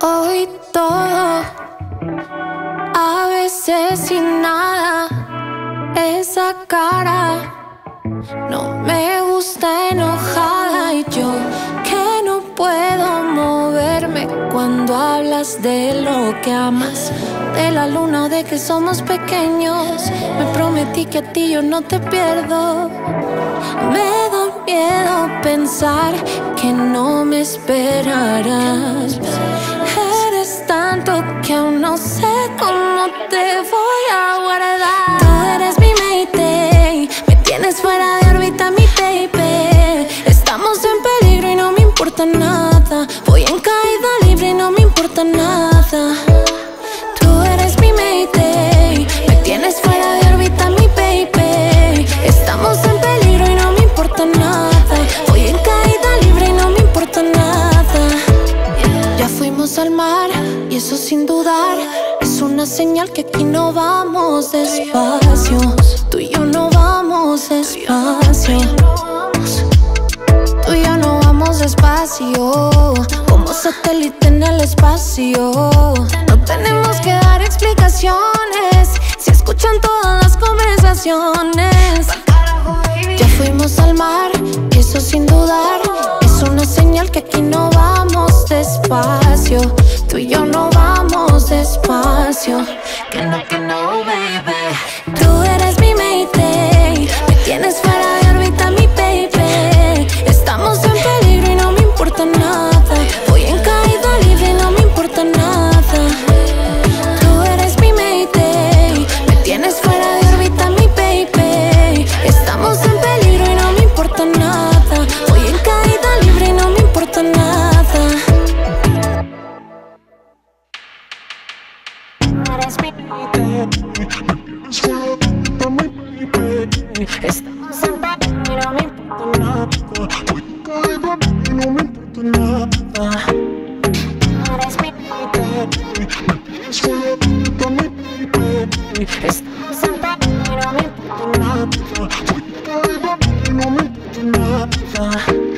Hoy todo, a veces sin nada, esa cara no me gusta enojada y yo que no puedo moverme cuando hablas de lo que amas, de la luna de que somos pequeños. Me prometí que a ti yo no te pierdo. Pensar que no me esperarás. Y eso sin dudar es una señal que aquí no vamos despacio. Tú y yo no vamos despacio. Tú y yo no vamos despacio. Como satélite en el espacio. No tenemos que dar explicaciones. Si escuchan todas las conversaciones. Ya fuimos al mar, despacio. Que no, que no, baby. eres mi vida. Solo tú mi baby. Estamos en party, no me importa nada. Voy a caer no me importa nada. Eres mi vida. Solo tú mi baby. Estamos en party, no me importa nada. Voy a caer no me importa nada.